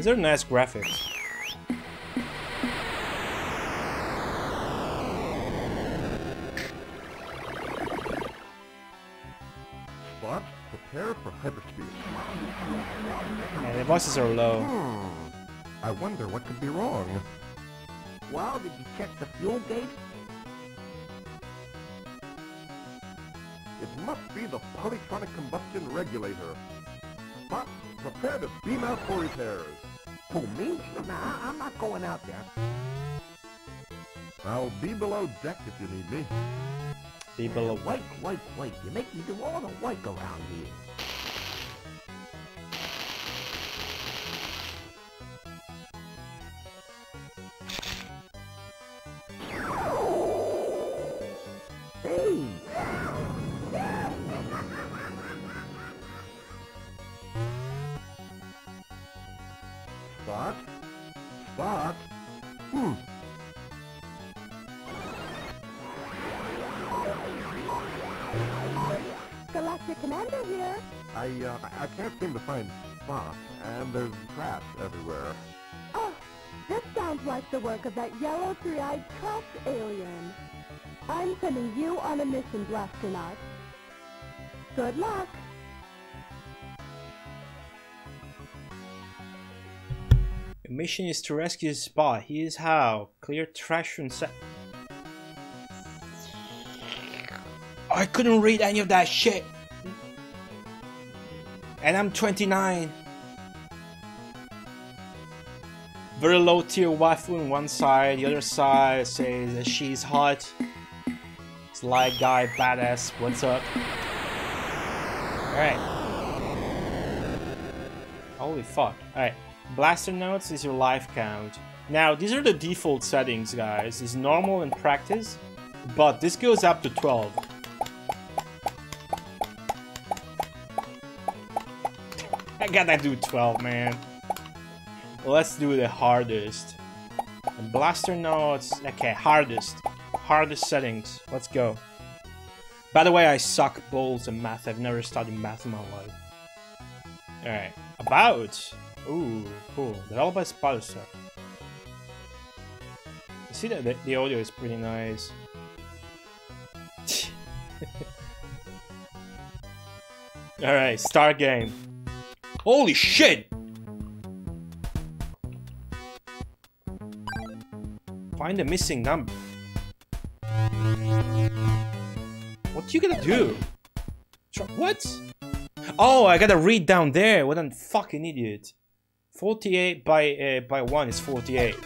These are nice graphics. Spot, prepare for hyperspeed. Yeah, the voices are low. Hmm. I wonder what could be wrong. Well, did you check the fuel gauge? It must be the polytronic combustion regulator. Spot, prepare to beam out for repairs. Who, me? Nah, I'm not going out there. I'll be below deck if you need me. Be below. Wait, wait, wait. You make me do all the work around here. Galactic Commander here. I, uh, I I can't seem to find Spot, and there's trash everywhere. Oh, this sounds like the work of that yellow three-eyed trash alien. I'm sending you on a mission, Blasternaut. Good luck. Your mission is to rescue Spot. Here's how. Clear trash and set. I couldn't read any of that shit. And I'm 29. Very low tier waifu on one side, the other side says that she's hot. Sly guy, badass, what's up? Alright. Holy fuck. Alright. Blasternauts is your life count. Now, these are the default settings, guys. It's normal in practice, but this goes up to 12. Gotta do 12, man. Let's do the hardest. Blasternauts. Okay, hardest. Hardest settings. Let's go. By the way, I suck balls in math. I've never studied math in my life. Alright. About. Ooh, cool. Developed by Sputterstuff. You see that the, the audio is pretty nice. Alright, start game. Holy shit! Find the missing number. What you gonna do? What? Oh, I gotta read down there. What a fucking idiot. 48 by uh, by 1 is 48.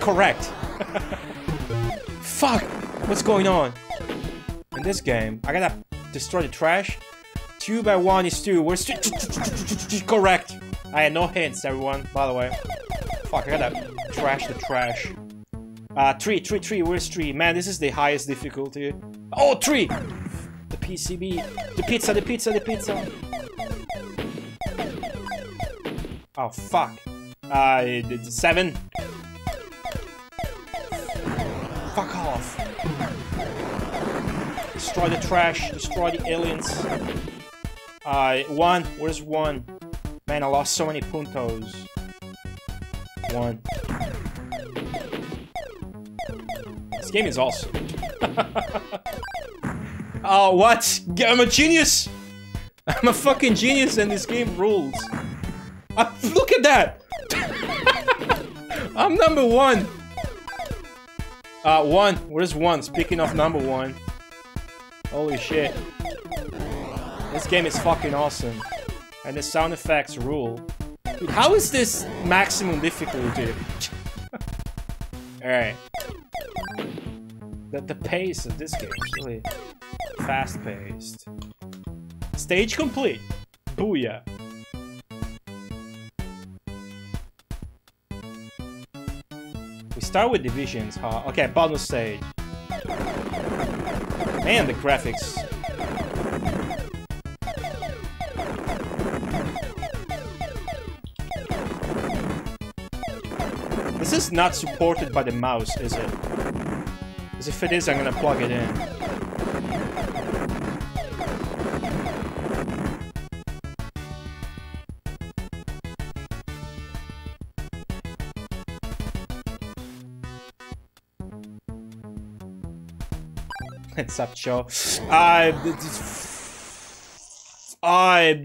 Correct. Fuck! What's going on? In this game, I gotta destroy the trash. 2 by 1 is 2. Where's 2? Correct. I had no hints, everyone, by the way. Fuck, I gotta trash the trash. Uh, 3, 3, 3, where's 3? Man, this is the highest difficulty. Oh, 3! The PCB. The pizza, the pizza, the pizza. Oh, fuck. Uh, 7. Fuck off. Destroy the trash, destroy the aliens. Uh, 1, where's 1? Man, I lost so many puntos. 1. This game is awesome. oh, what? I'm a genius! I'm a fucking genius and this game rules. Uh, look at that! I'm number one! Uh, one. Where's one? Speaking of number one. Holy shit. This game is fucking awesome. And the sound effects rule. Dude, how is this maximum difficulty? Alright. The, the pace of this game is really fast-paced. Stage complete. Booyah. We start with divisions, huh? Okay, bonus stage. Man, the graphics. not supported by the mouse, is it? Because if it is, I'm gonna plug it in. What's up, Joe? I. I.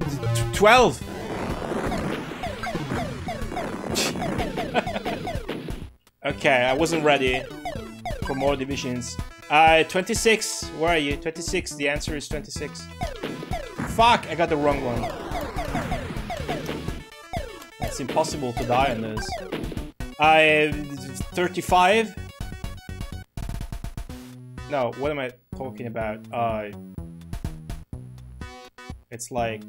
12. Okay, I wasn't ready for more divisions. Uh, 26. Where are you? 26. The answer is 26. Fuck, I got the wrong one. It's impossible to die on this. I... 35? No, what am I talking about? Uh... It's like...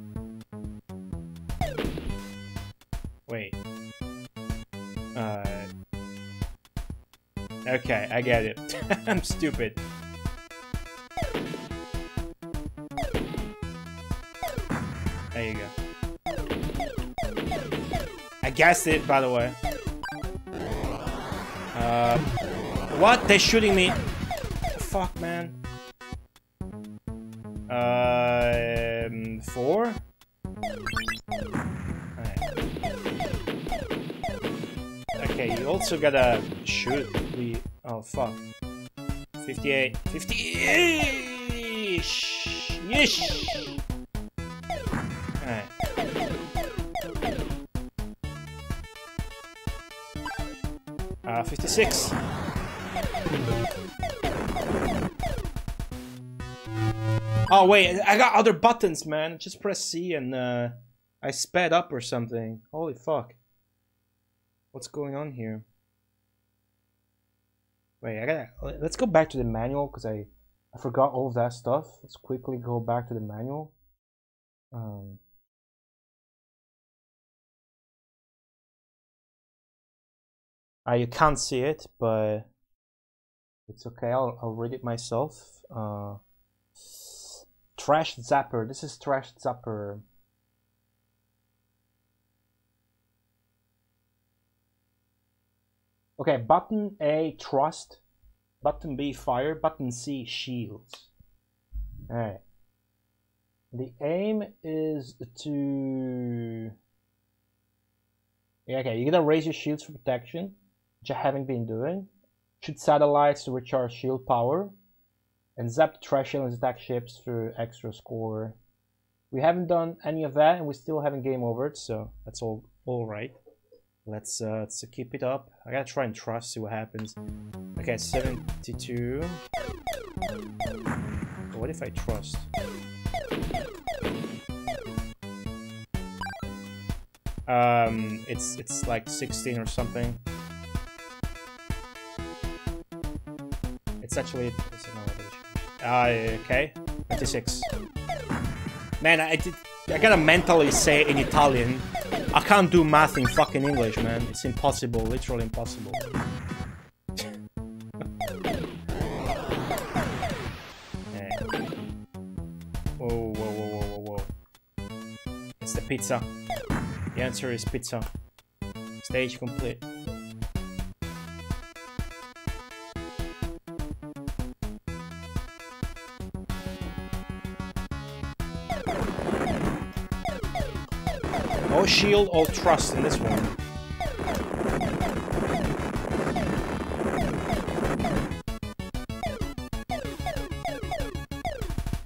Okay, I get it. I'm stupid. There you go. I guessed it, by the way. Uh, what? They're shooting me. Fuck, man. Um, four? Okay, you also gotta shoot. Oh, fuck. 58. 50 Yeesh! Alright. Uh, 56. Oh wait, I got other buttons, man. Just press C and uh, I sped up or something. Holy fuck. What's going on here? Wait, I gotta... Let's go back to the manual, because I, I forgot all of that stuff. Let's quickly go back to the manual. Um... Uh, you can't see it, but it's okay. I'll, I'll read it myself. Uh, trash Zapper. This is Trash Zapper. Okay, button A, trust. Button B, fire. Button C, shields. Alright. The aim is to... Yeah, okay, you gotta raise your shields for protection, which I haven't been doing. Shoot satellites to recharge shield power. And zap the trash aliens attack ships for extra score. We haven't done any of that, and we still haven't game overed, so that's all all right. Let's uh, let's keep it up. I gotta try and trust, see what happens. Okay, 72. What if I trust? Um, it's it's like 16 or something. It's actually it's uh, okay, 26. Man, I did. I gotta mentally say in Italian. I can't do math in fucking English, man. It's impossible, literally impossible. Whoa, whoa, whoa, whoa, whoa, whoa. It's the pizza. The answer is pizza. Stage complete. Shield or trust in this one.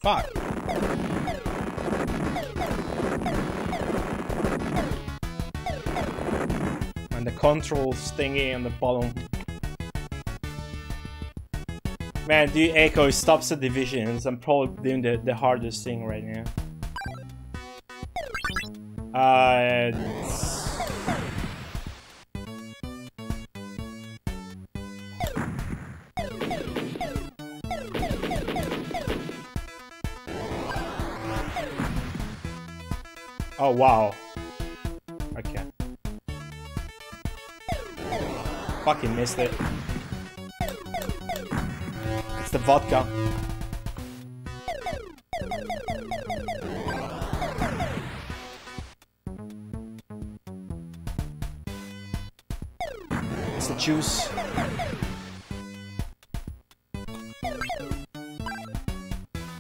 Fuck. And the control thingy on the bottom. Man, the echo stops the divisions. I'm probably doing the, the hardest thing right now. Uh, oh wow. Okay. Fucking missed it. It's the vodka. Juice.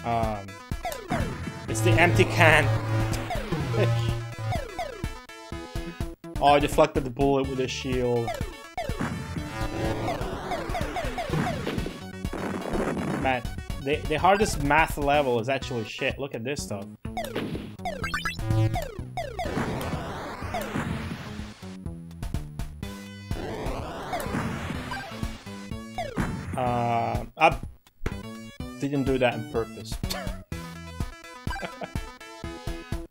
Um, it's the empty can. oh, I deflected the bullet with a shield. Man, the, the hardest math level is actually shit. Look at this stuff. That on purpose.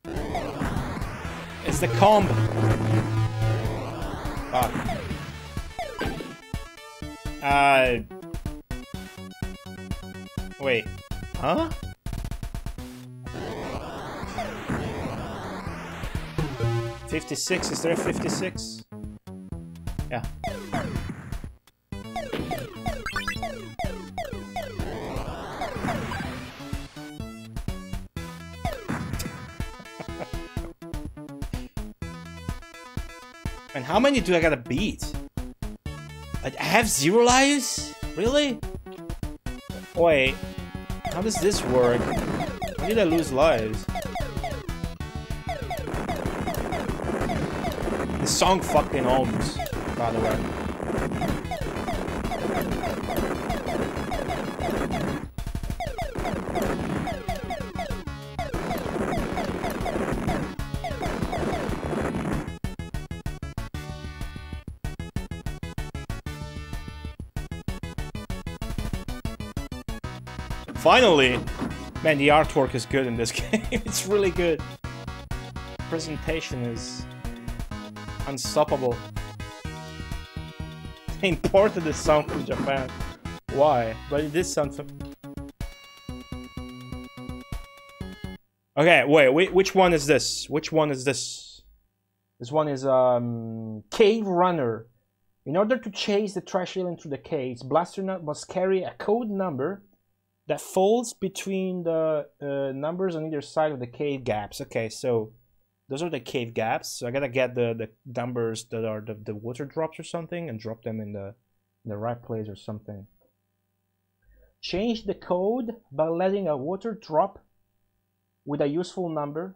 it's the comb. Fuck. Uh. Wait. Huh? Fifty-six. Is there fifty-six? Yeah. How many do I gotta beat? I have zero lives? Really? Wait, how does this work? How did I lose lives? The song fucking owns, by the way. Finally! Man, the artwork is good in this game. it's really good. Presentation is unstoppable. They imported this song from Japan. Why? But it did sound Okay, wait, wait, which one is this? Which one is this? This one is um Cave Runner. In order to chase the trash alien through the caves, Blasternaut must carry a code number that falls between the uh, numbers on either side of the cave gaps. Okay, so those are the cave gaps. So I gotta get the, the numbers that are the, the water drops or something and drop them in the in the right place or something. Change the code by letting a water drop with a useful number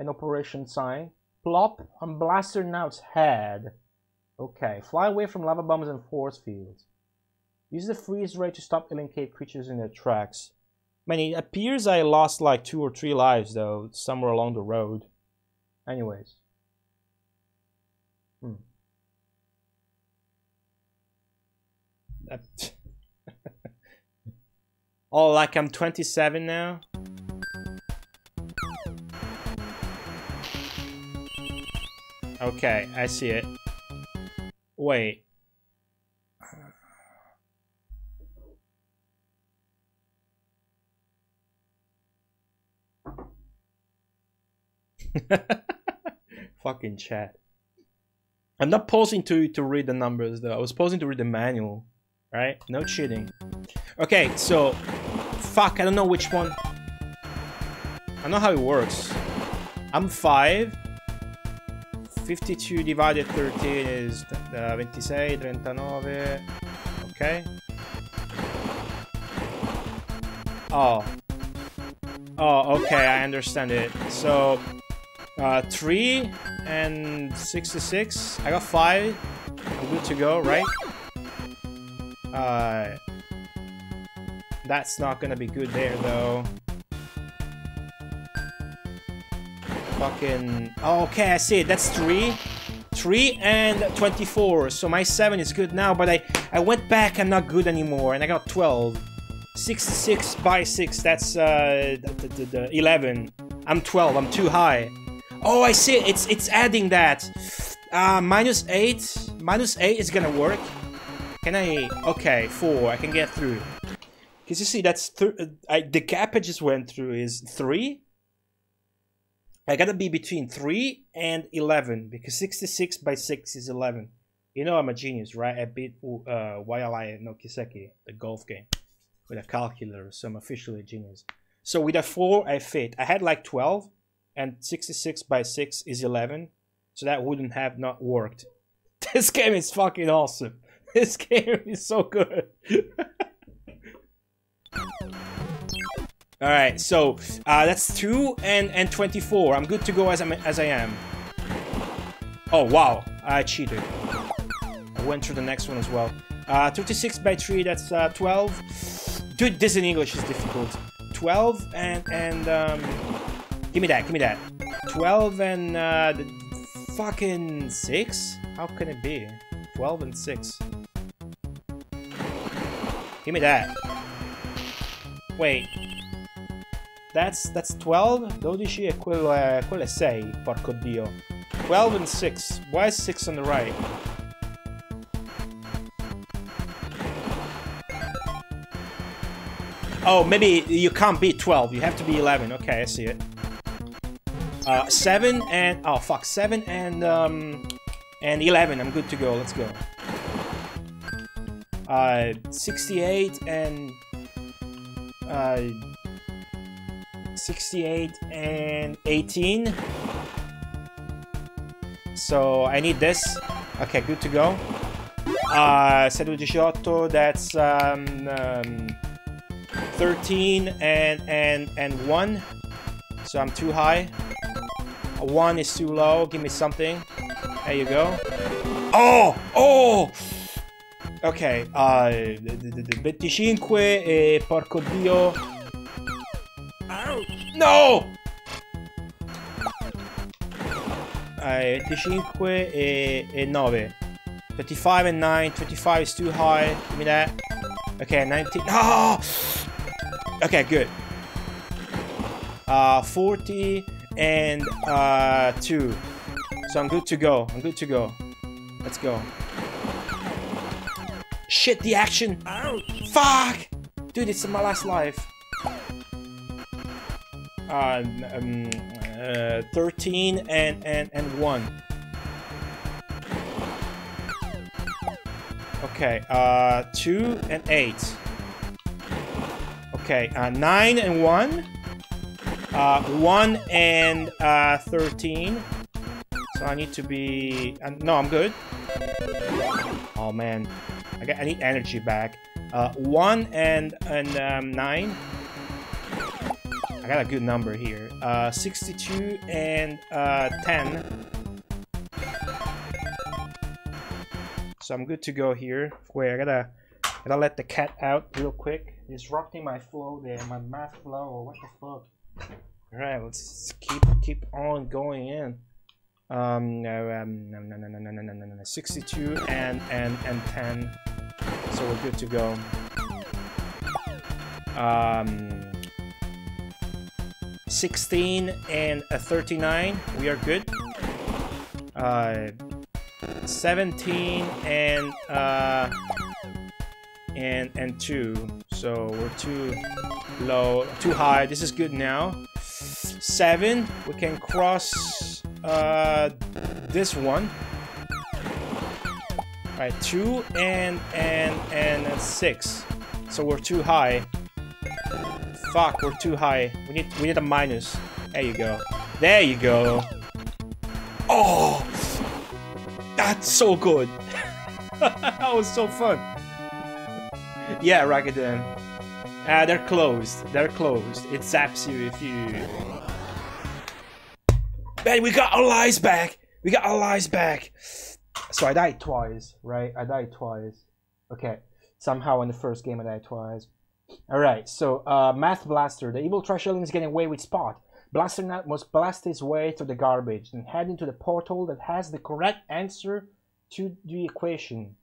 an operation sign plop on Blasternaut's head. Okay, fly away from lava bombs and force fields. Use the freeze ray to stop cave creatures in their tracks. Man, it appears I lost like two or three lives though, somewhere along the road. Anyways. Hmm. Oh, like I'm 27 now? Okay, I see it. Wait. Fucking chat. I'm not pausing to to read the numbers though. I was pausing to read the manual. Right? No cheating. Okay, so fuck, I don't know which one. I know how it works. I'm 5. 52 divided 13 is uh, 26, 39. Okay. Oh. Oh, okay, I understand it. So, uh, 3 and 66. I got 5. I'm good to go, right? Uh, that's not gonna be good there, though. Fucking... Oh, okay, I see it. That's 3. 3 and 24. So my 7 is good now, but I, I went back, I'm not good anymore, and I got 12. 66 by 6, that's uh, the, the, the 11. I'm 12, I'm too high. Oh, I see. It's, it's adding that. Uh, minus 8. Minus 8 is gonna work. Can I... Okay, 4. I can get through. Because you see, that's... Th I, the gap I just went through is 3. I gotta be between 3 and 11. Because 66 by 6 is 11. You know I'm a genius, right? I beat uh, Waialae no Kiseki, the golf game, with a calculator, so I'm officially a genius. So with a 4, I fit. I had like 12, and 66 by 6 is 11, so that wouldn't have not worked. This game is fucking awesome. This game is so good. Alright, so uh, that's 2 and, and 24. I'm good to go as, I'm, as I am. Oh, wow. I cheated. I went through the next one as well. Uh, 36 by 3, that's uh, 12. Dude, this in English is difficult. 12 and, and, um... Give me that, give me that. 12 and, uh, fucking 6? How can it be? 12 and 6. Give me that. Wait. That's that's 12? 12 e quello è, quello è 6, porco dio. 12 and 6. Why is 6 on the right? Oh, maybe you can't be 12. You have to be 11. Okay, I see it. Uh, 7 and... Oh, fuck. 7 and... Um, and 11. I'm good to go. Let's go. Uh, 68 and... Uh... 68 and 18. So I need this. Okay, good to go. Uh, 718, that's um, um, 13 and, and, and 1. So I'm too high. A 1 is too low. Give me something. There you go. Oh! Oh! Ok, uh, 25 e porco dio. No! Uh, 25 e, e 9. 25 and 9. 25 is too high. Give me that. Okay, 19. Oh! Okay, good. Uh, 40 and uh, 2. So I'm good to go. I'm good to go. Let's go. Shit, the action! Fuck! Dude, it's my last life. Uh, um, uh, 13 and, and, and 1. Okay, uh, 2 and 8. Okay, uh, 9 and 1. Uh, 1 and uh, 13. So I need to be... Uh, no, I'm good. Oh, man. I, got, I need energy back. Uh, 1 and, and um, 9. I got a good number here. Uh, 62 and uh, 10. So I'm good to go here. Wait, I gotta, gotta let the cat out real quick. Disrupting my flow there, my math flow. What the fuck? All right, let's keep keep on going in. Um, no, um, no, no, no, no, no, no, no, no, no, 62 and and and 10. So we're good to go. Um, 16 and a 39. We are good. Uh, 17 and uh, and and two. So we're too low, too high. This is good now. Seven. We can cross uh, this one. Right, two and and and six. So we're too high. Fuck, we're too high. We need we need a minus. There you go. There you go. Oh, that's so good. that was so fun. Yeah, Rakuten. Ah, they're closed. They're closed. It zaps you if you. Man, we got our lives back. We got our lives back. So I died twice, right? I died twice. Okay. Somehow in the first game I died twice. Alright, so uh, Math Blaster. The evil trash alien is getting away with Spot. Blasternaut must blast his way through the garbage and head into the portal that has the correct answer to the equation.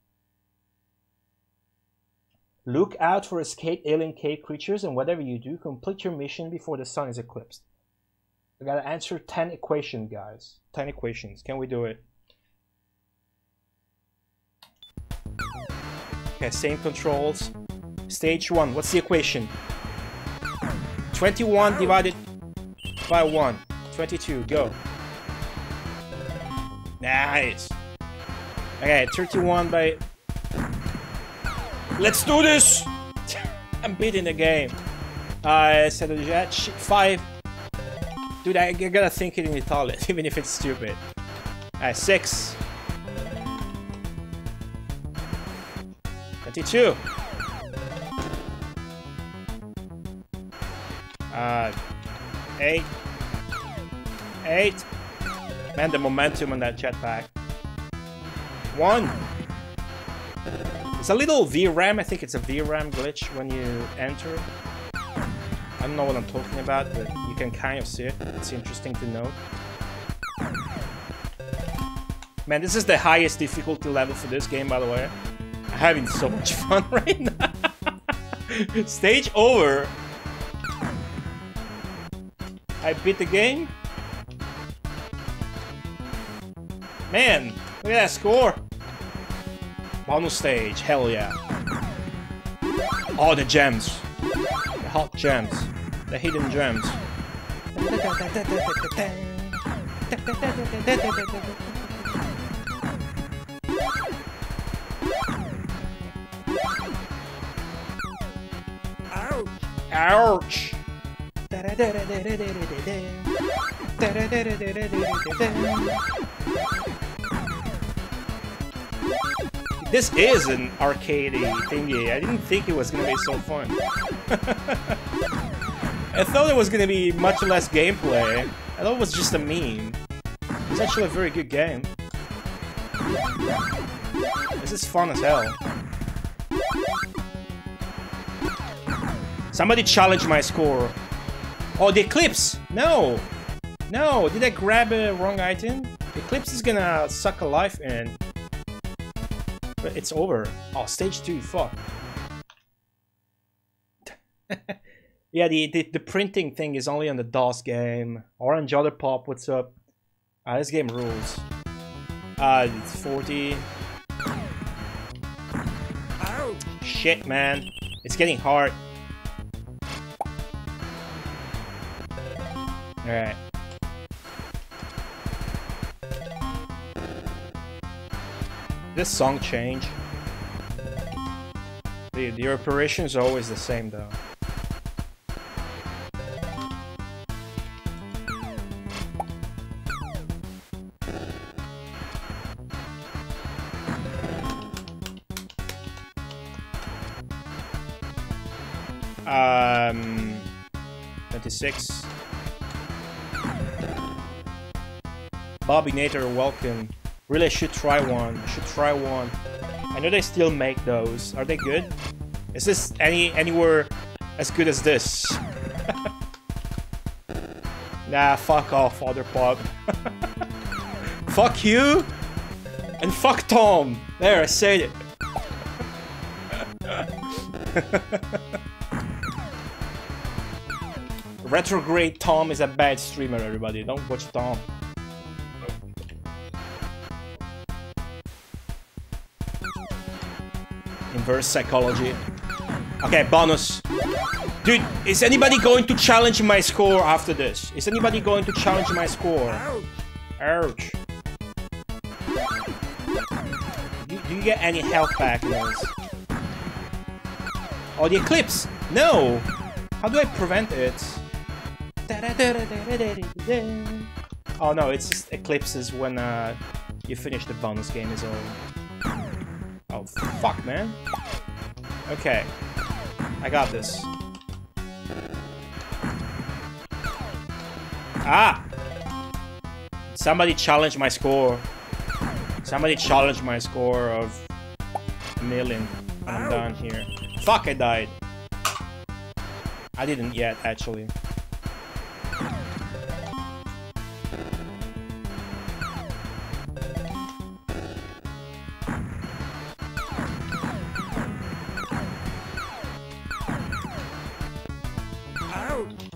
Look out for escaped alien cave creatures and whatever you do, complete your mission before the sun is eclipsed. We gotta answer 10 equations, guys. 10 equations. Can we do it? Okay, same controls. Stage 1. What's the equation? 21 divided by 1. 22. Go. Nice. Okay, 31 by... Let's do this! I'm beating the game. I said that 5. Dude, I, I gotta think it in Italian, even if it's stupid. Uh, 6. 22. Uh, 8. 8. Man, the momentum on that jetpack. 1. It's a little VRAM, I think it's a VRAM glitch when you enter. I don't know what I'm talking about, but you can kind of see it. It's interesting to note. Man, this is the highest difficulty level for this game, by the way. I'm having so much fun right now. Stage over. I beat the game. Man, look at that score. Bonus stage, hell yeah. All the gems. The hot gems. The hidden gems. Ouch! This is an arcadey thingy. I didn't think it was gonna be so fun. I thought it was gonna be much less gameplay. I thought it was just a meme. It's actually a very good game. This is fun as hell. Somebody challenge my score. Oh, the Eclipse! No! No, did I grab a wrong item? The Eclipse is gonna suck a life in. But it's over. Oh, stage 2, fuck. yeah, the, the, the printing thing is only on the DOS game. Orange Other Pop, what's up? Ah, this game rules. Uh, it's 40. Shit, man. It's getting hard. Alright. This song change. The, the operation is always the same though. Um, 26. Bobby Nader, welcome. Really, I should try one. I should try one. I know they still make those. Are they good? Is this any anywhere as good as this? nah, fuck off, other pub. fuck you! And fuck Tom! There, I said it. Retrograde Tom is a bad streamer, everybody. Don't watch Tom. Inverse psychology. Okay, bonus. Dude, is anybody going to challenge my score after this? Is anybody going to challenge my score? Ouch. Do, do you get any health back this? Oh, the eclipse! No! How do I prevent it? Oh no, it's just eclipses when uh, you finish the bonus game is over. Oh, fuck, man. Okay. I got this. Ah! Somebody challenged my score. Somebody challenged my score of a million. And I'm done here. Fuck, I died. I didn't yet, actually.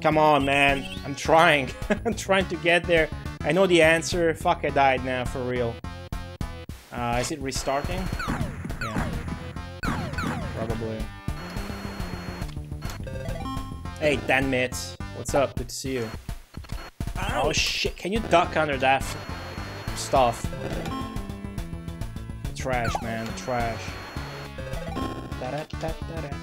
Come on, man. I'm trying. I'm trying to get there. I know the answer. Fuck, I died now, for real. Uh, is it restarting? Yeah. Probably. Hey, Dan Mitz. What's up? Good to see you. Oh shit, can you duck under that stuff? Trash, man, trash. Hmm.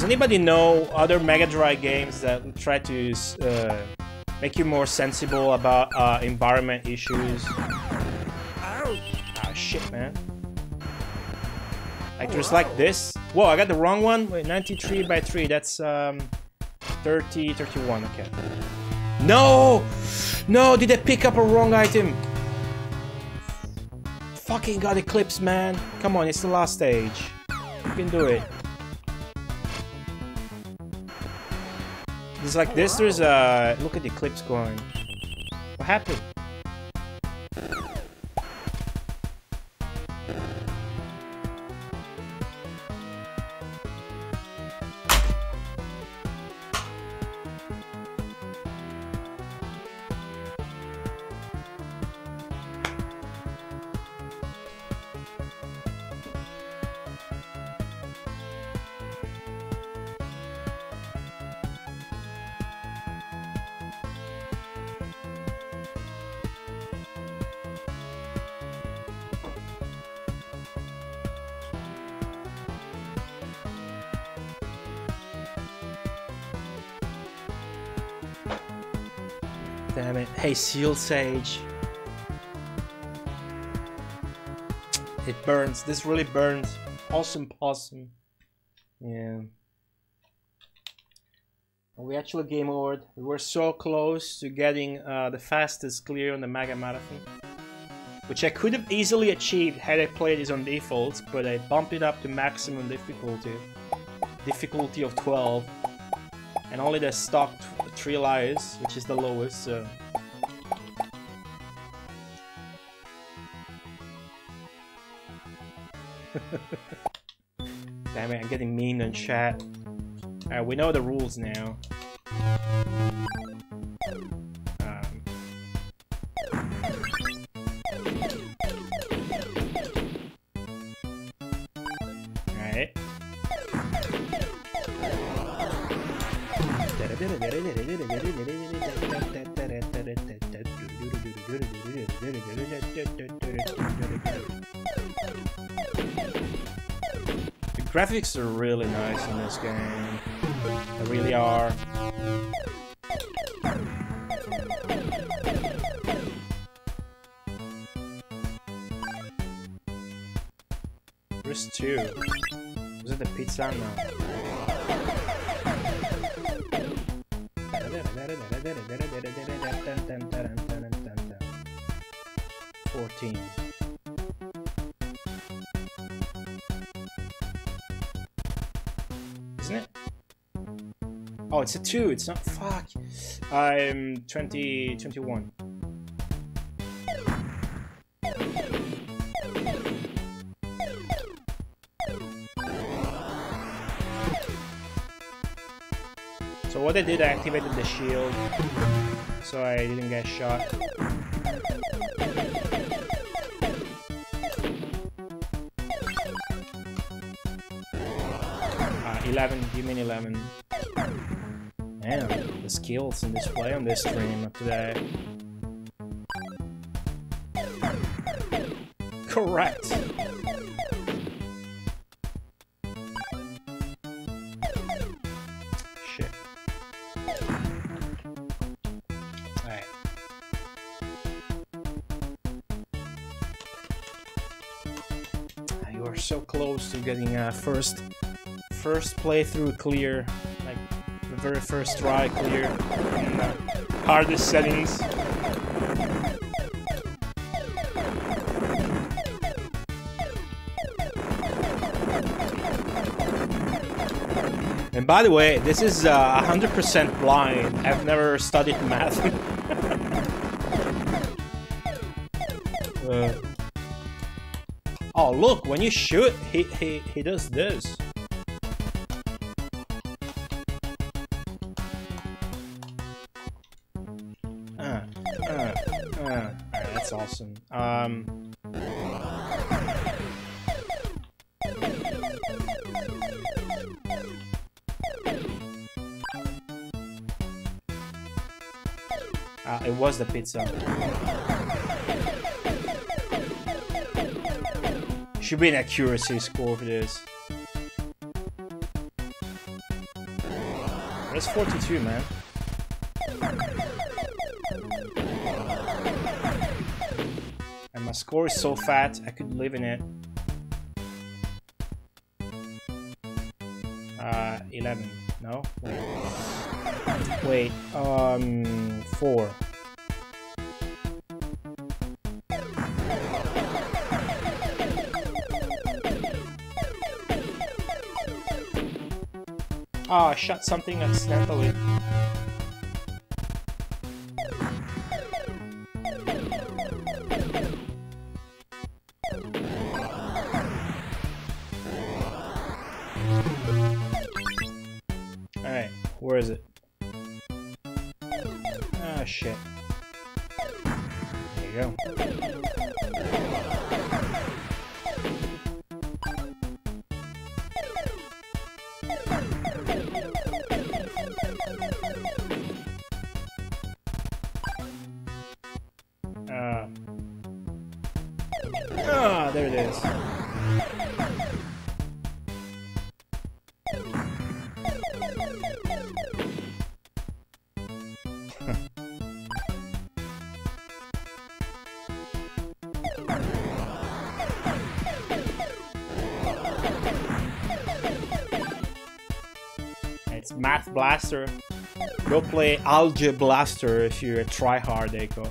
Does anybody know other Mega Drive games that try to uh, make you more sensible about uh, environment issues? Ah, shit, man. Like just like this. Whoa, I got the wrong one. Wait, 93 by 3. That's um, 30, 31. Okay. No! No, did I pick up a wrong item? Fucking got Eclipse, man. Come on, it's the last stage. You can do it. It's like this, there's a... Look at the Eclipse going. What happened? Seal Sage. It burns. This really burns. Awesome possum. Yeah. We actually game over. We were so close to getting uh, the fastest clear on the Mega Marathon. Which I could have easily achieved had I played this on default, but I bumped it up to maximum difficulty. Difficulty of 12. And only the stock 3 lives, which is the lowest, so... Damn it, I'm getting mean in chat. Alright, we know the rules now. Graphics are really nice in this game. They really are. Where's two? Was it the pizza? No. Oh, it's a two. It's not. Fuck. I'm 20, 21. So what I did, I activated the shield, so I didn't get shot. Uh, 11, you mean 11. Man, the skills in display on this stream today. Correct. Shit. Alright. Ah, you are so close to getting a first first playthrough clear, very first try clear in the hardest settings. And by the way, this is uh, 100% blind. I've never studied math. Uh, oh, look, when you shoot, he, he, he does this. The pizza. Should be an accuracy score for this. That's 42, man. And my score is so fat, I could live in it. Uh, 11. No? Wait. Wait, um, 4. I shot something accidentally. It's Math Blaster. Go play Alge-Blaster if you're a tryhard, Echo.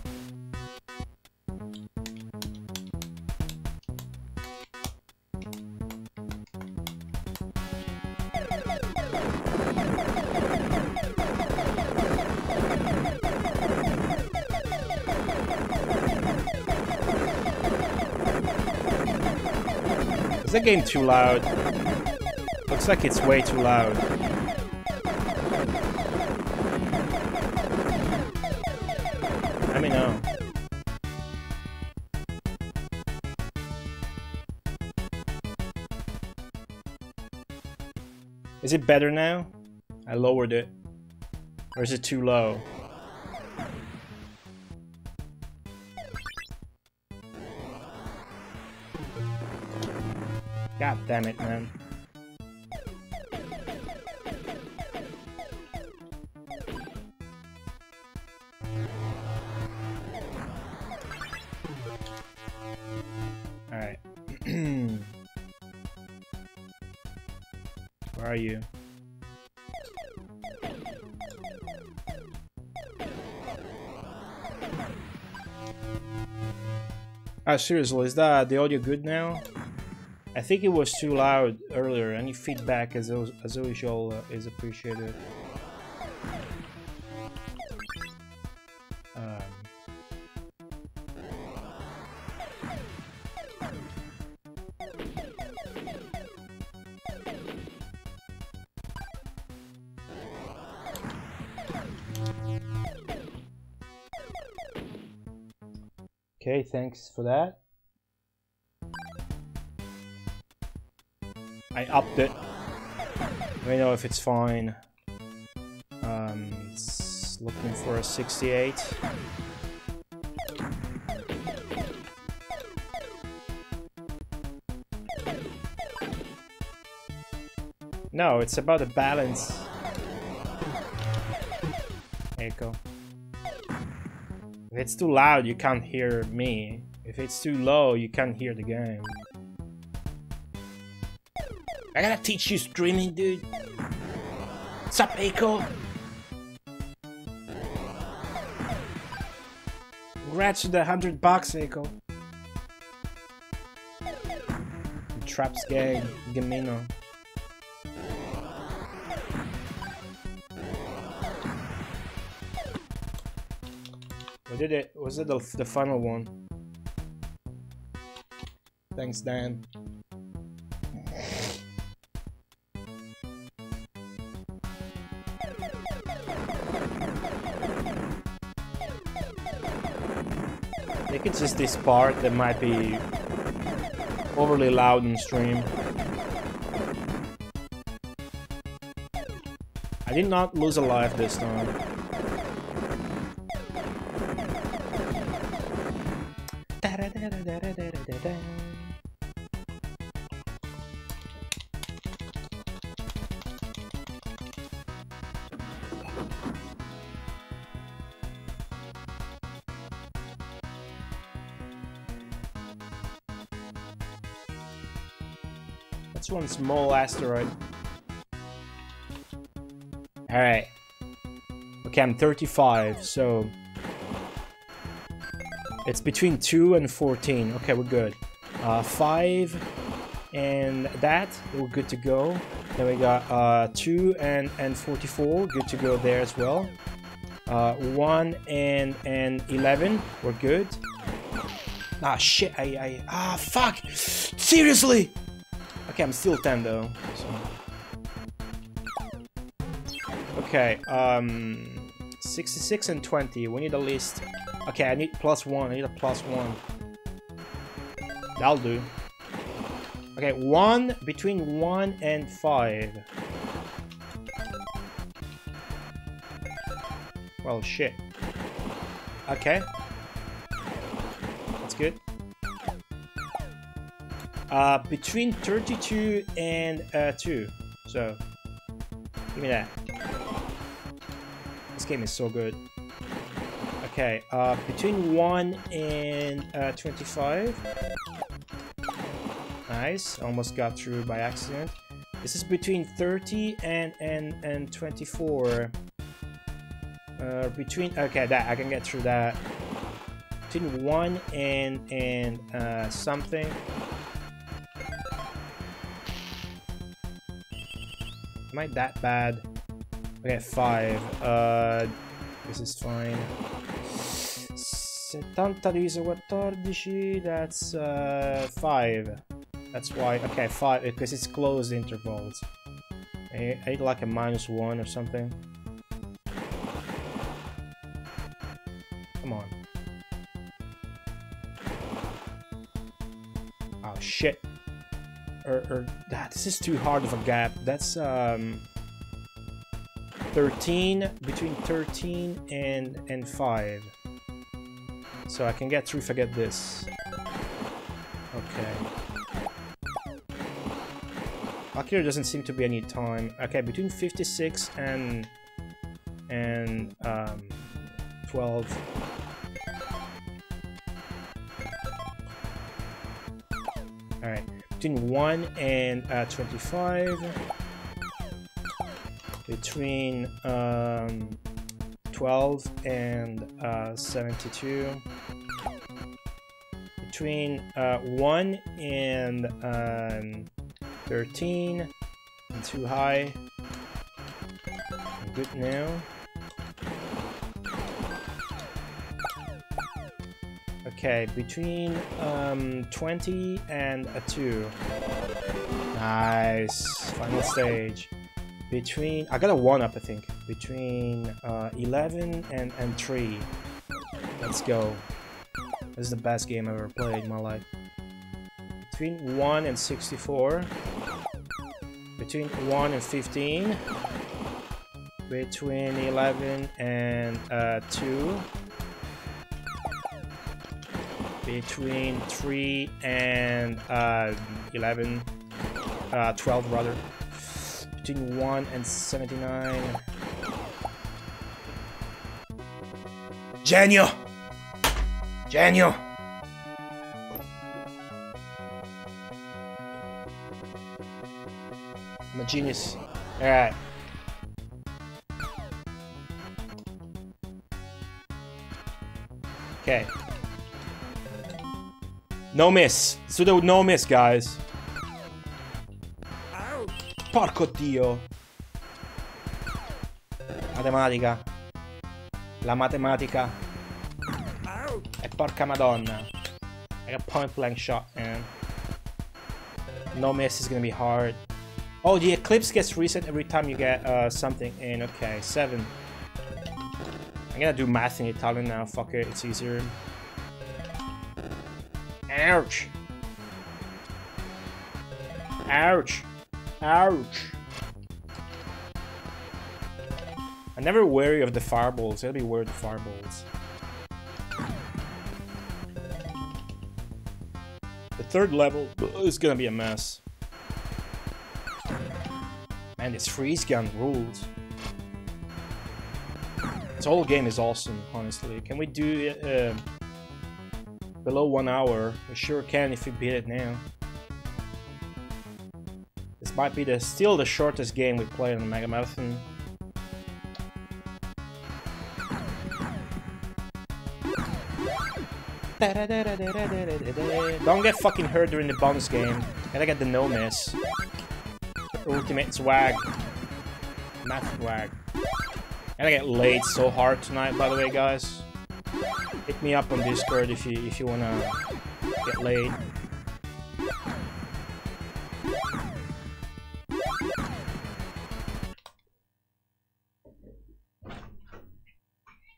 Is that game too loud? Looks like it's way too loud. Is it better now? I lowered it. Or is it too low? God damn it, man. Ah, seriously, is that the audio good now? I think it was too loud earlier. Any feedback, as, as usual, uh, is appreciated. Um, okay, thanks for that. I upped it. Let me know if it's fine. Um, it's looking for a 68. No, it's about the balance. Echo. If it's too loud, you can't hear me. If it's too low, you can't hear the game. I gotta teach you streaming, dude. What's up, Echo? Congrats to the hundred bucks, Echo. Traps gang, Gamino. Did it. Was it the, the final one? Thanks, Dan. I think it's just this part that might be overly loud in stream. I did not lose a life this time. Small asteroid. Alright. Okay, I'm 35, so... It's between 2 and 14. Okay, we're good. Uh, 5 and that, we're good to go. Then we got uh, 2 and, and 44, good to go there as well. Uh, 1 and, and 11, we're good. Ah, shit, I, I, ah, fuck! Seriously! Okay, I'm still 10 though, so. Okay, um, 66 and 20, we need at least, okay, I need plus 1, I need a plus 1. That'll do. Okay, 1, between 1 and 5. Well, shit. Okay. Uh, between 32 and uh, 2. So, give me that. This game is so good. Okay, uh, between 1 and uh, 25. Nice, almost got through by accident. This is between 30 and and and 24. Uh, between okay, that I can get through that. Between one and and uh, something. Am I that bad? Okay, five. Uh, this is fine. 70 diviso 14, that's uh, 5. That's why, okay, 5, because it's closed intervals. I, I like a minus 1 or something. Come on. Oh shit. Or, or ah, this is too hard of a gap. That's um 13 between 13 and and 5. So I can get through if I get this. Okay. There doesn't seem to be any time. Okay, between 56 and and um 12. Alright, between 1 and uh, 25. Between um, 12 and uh, 72. Between uh, 1 and um, 13. And too high. Good now. Okay, between um, 20 and a 2. Nice. Final stage. Between... I got a 1 up, I think. Between uh, 11 and, and 3. Let's go. This is the best game I've ever played in my life. Between 1 and 64. Between 1 and 15. Between 11 and uh, 2 between 3 and uh, 11, uh, 12 rather, between 1 and 79. Genio! Genio! I'm a genius. Alright. Okay. No miss. Pseudo no miss, guys. Porco dio. Matematica. La matematica. E porca madonna. Like a point blank shot, man. No miss is gonna be hard. Oh, the eclipse gets reset every time you get uh, something in. Okay, seven. I'm gonna do math in Italian now. Fuck it, it's easier. Ouch! Ouch! Ouch! I'm never wary of the fireballs. I gotta be wary of the fireballs. The third level is gonna be a mess. Man, this freeze gun rules. This whole game is awesome, honestly. Can we do uh, below one hour. We sure can if we beat it now. This might be the still the shortest game we played on the Mega Marathon. Don't get fucking hurt during the bonus game. Gotta get the no miss. ultimate swag. Math swag. Gotta get laid so hard tonight, by the way, guys. Hit me up on Discord if you if you wanna get laid.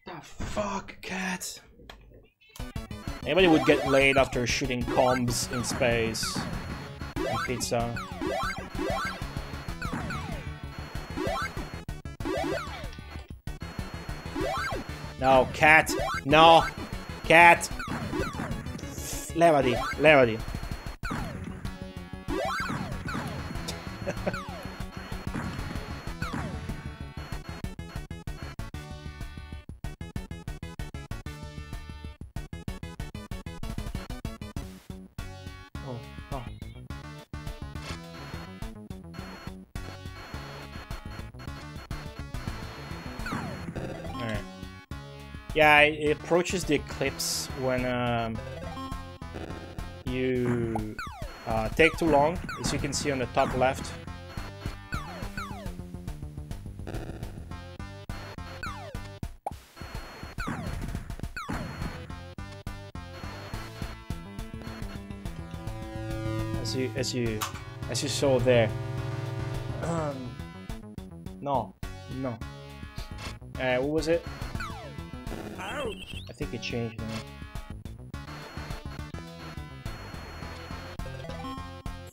The fuck, cat. Anybody would get laid after shooting combs in space pizza. No, cat. No. Cat. Levati, levati. It approaches the eclipse when um, you uh, take too long, as you can see on the top left. As you, as you, as you saw there. Um, no, no. Uh, what was it? I think it changed now.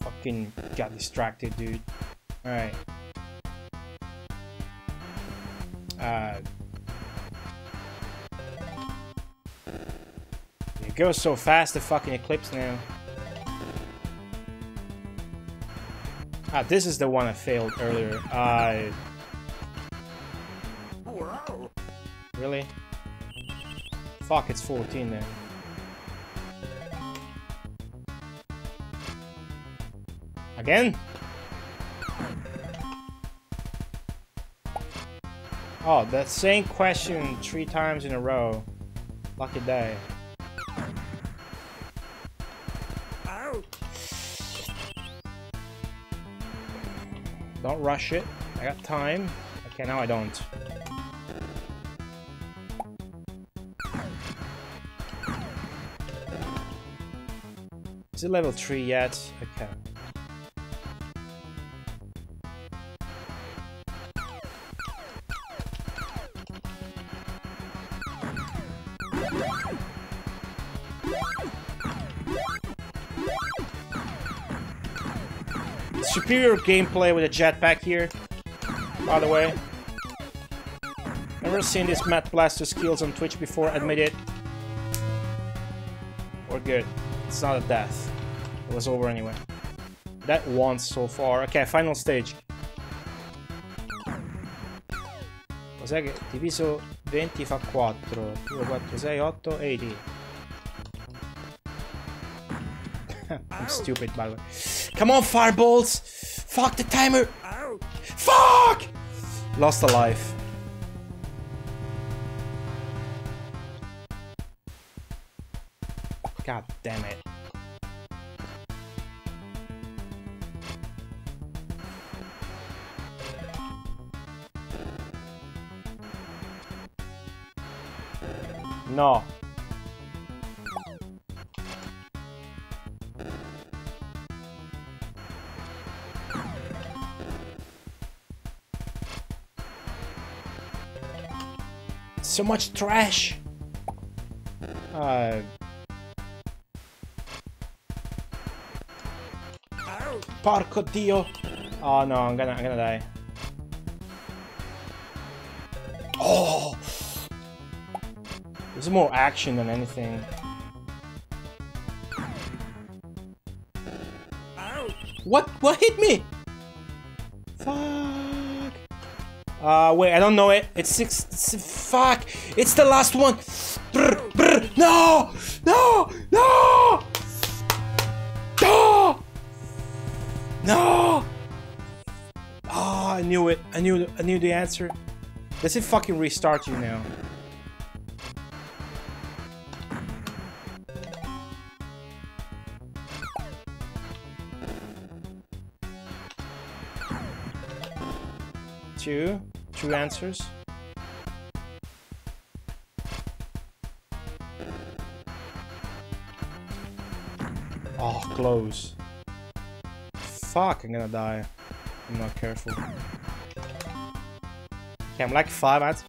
Fucking got distracted, dude. Alright. Uh. It goes so fast, the fucking eclipse now. Ah, this is the one I failed earlier. Uh. Really? Fuck, it's 14 there. Again? Oh, that same question three times in a row. Lucky day. Don't rush it. I got time. Okay, now I don't. Is it level 3 yet? Okay. Superior gameplay with a jetpack here, by the way. Never seen this Math Blaster skills on Twitch before, admit it. We're good. It's not a death. It was over anyway. That once so far. Okay, final stage. Cos'è che diviso 20 fa 4? 2, 4, 6, 8, 80. I'm stupid by the way. Come on, fireballs! Fuck the timer! Fuck! Lost a life. God damn it. No. So much trash. Uh. Porco dio. Oh no, I'm gonna, I'm gonna die. Oh. This is more action than anything. What? What hit me? Fuck. Uh, wait, I don't know it. It's six. Fuck. It's the last one. Brr, brr. No! No! I knew. The answer. Does it fucking restart you now? two, two answers. Oh, close. Fuck, I'm gonna die. I'm not careful. I'm like five at.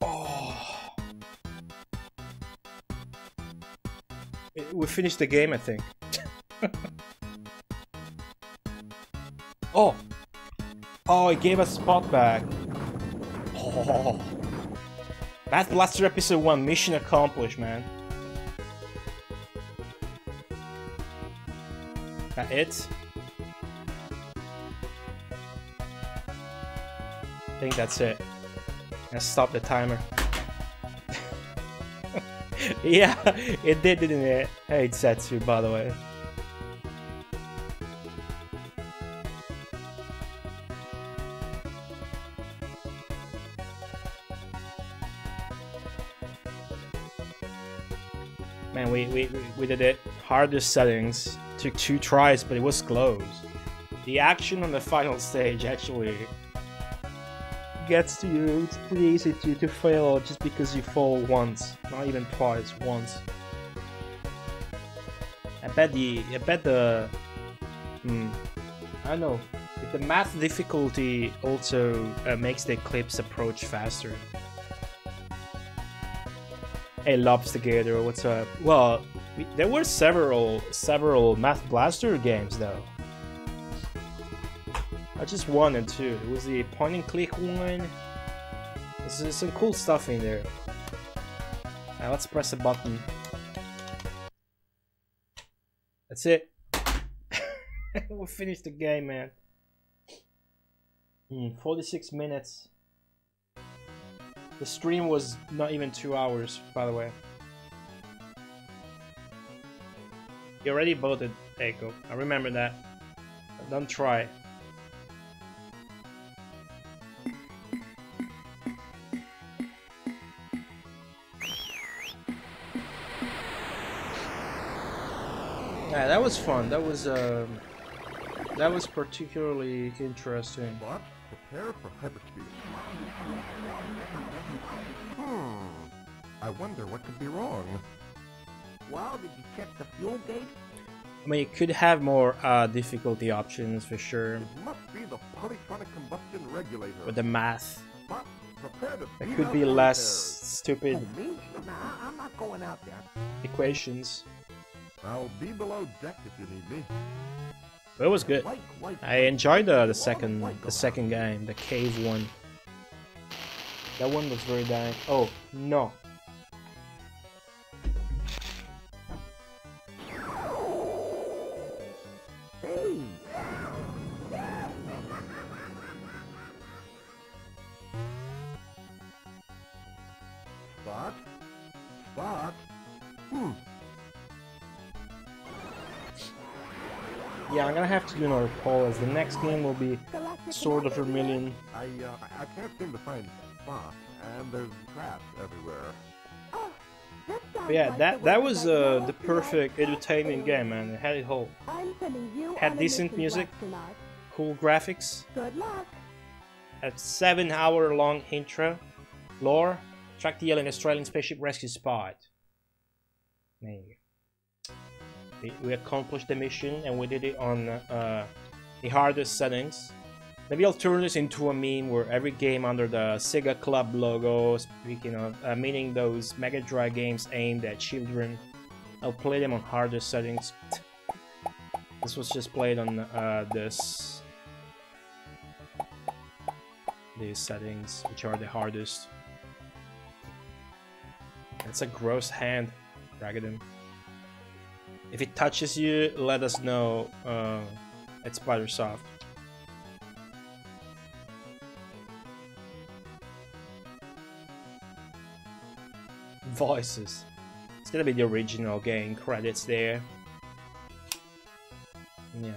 Oh. We finished the game, I think. oh! Oh, it gave us spot back. Oh. Math Blaster Episode 1, mission accomplished, man. That it? I think that's it. Let's stop the timer. yeah, it did, didn't it? Hey, Setsu, by the way. Man, we, we- we did it. Hardest settings. Took two tries, but it was close. The action on the final stage actually gets to you. It's pretty easy to, to fail just because you fall once. Not even twice, once. I bet the... I bet the... Hmm. I don't know. The math difficulty also uh, makes the eclipse approach faster. Hey Lobstergator, what's up? Well, we, there were several several Math Blaster games though. I just one and two. It was the point and click one. There's, some cool stuff in there. Now let's press a button. That's it. we'll finish the game, man. Hmm, 46 minutes. The stream was not even two hours, by the way. You already voted Echo. I remember that. Don't try. That was fun. That was um, that was particularly interesting. But prepare for hyperspeed. Hmm. I wonder what could be wrong. Well, did you check the fuel gauge? I mean, you could have more uh, difficulty options for sure, It must be the polytronic combustion regulator. with the math. But prepare to It could be less stupid Oh, me? Nah, I'm not going out there. equations. I'll be below deck if you need me. But it was good. I enjoyed the, the second the second game, the cave one. That one was very dang. Oh no! Hey, Spot? Spot? Hmm. Yeah, I'm gonna have to do another poll as the next game will be Sword of Vermilion. I, uh, I can't seem to find Spot, and there's traps everywhere. But yeah, that that was uh, the perfect entertainment game, man. It had it all. I'm sending you Had decent music. Cool graphics. Good luck. A seven-hour-long intro. Lore. Track the alien Australian spaceship rescue spot. There you go. We, accomplished the mission and we did it on uh, the hardest settings. Maybe I'll turn this into a meme where every game under the Sega Club logo, speaking of, uh, meaning those Mega Drive games aimed at children, I'll play them on hardest settings. This was just played on uh, this these settings, which are the hardest. It's a gross hand, Ragadan. If it touches you, let us know. Uh, it's Spidersoft. Voices. It's gonna be the original game credits there. Yeah.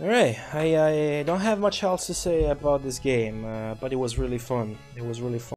Alright, I, I don't have much else to say about this game, uh, but it was really fun. It was really fun.